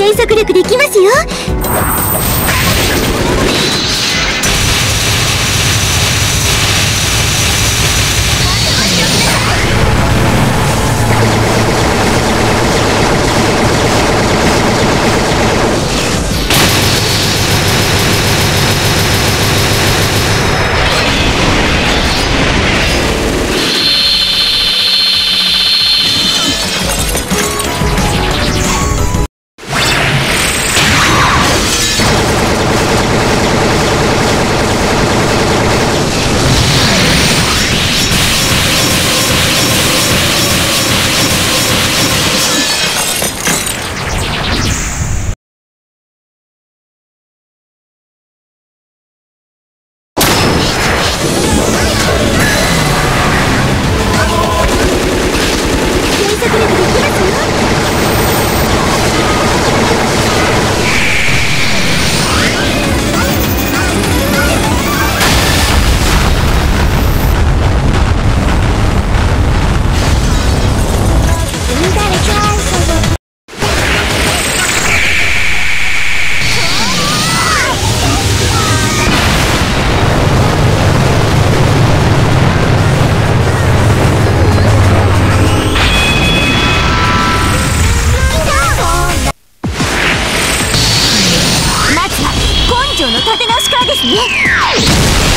検索力できますよ。速力できますよ。立て直しからですね。